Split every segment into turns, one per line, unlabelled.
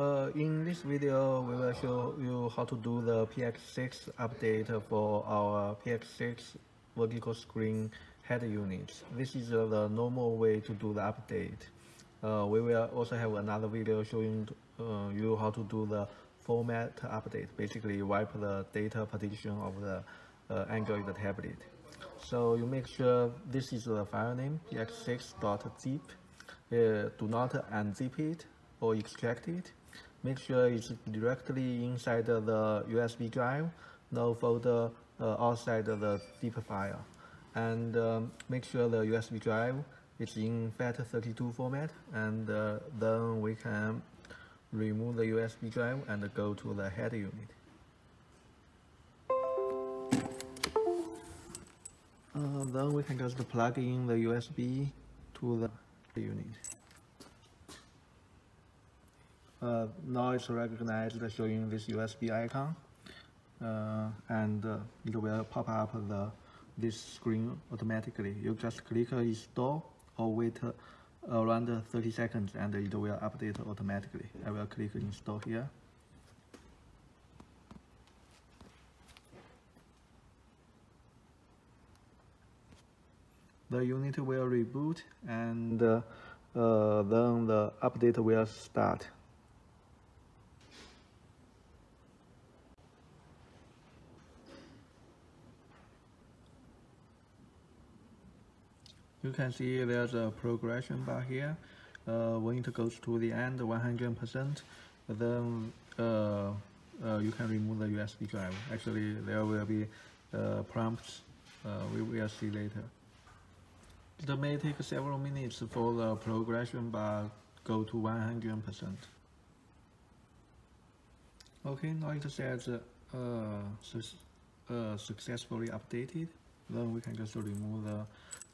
Uh, in this video, we will show you how to do the PX6 update for our PX6 vertical screen head units. This is uh, the normal way to do the update. Uh, we will also have another video showing uh, you how to do the format update, basically wipe the data partition of the uh, Android tablet. So you make sure this is the file name, px6.zip. Uh, do not unzip it or extract it. Make sure it's directly inside the USB drive, no folder uh, outside the zip file. And um, make sure the USB drive is in FAT32 format and uh, then we can remove the USB drive and go to the head unit. Uh, then we can just plug in the USB to the unit. Uh, now it's recognized showing this USB icon uh, and uh, it will pop up the this screen automatically. You just click install or wait around 30 seconds and it will update automatically. I will click install here. The unit will reboot and uh, uh, then the update will start. You can see there's a progression bar here. Uh, when it goes to the end 100%, then uh, uh, you can remove the USB drive. Actually, there will be uh, prompts uh, we will see later. It may take several minutes for the progression bar go to 100%. Okay, now it says uh, su successfully updated. Then we can just remove the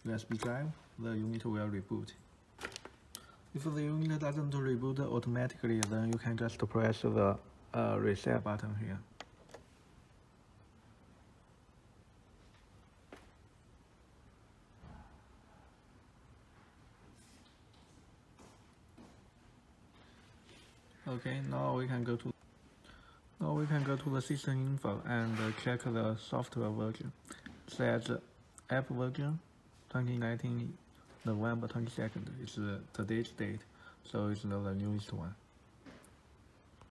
USB drive, the unit will reboot. If the unit doesn't reboot automatically, then you can just press the uh, reset button here. Okay, now we can go to now we can go to the system info and check the software version. It says app version 2019 November 22nd is today's date, so it's not the newest one.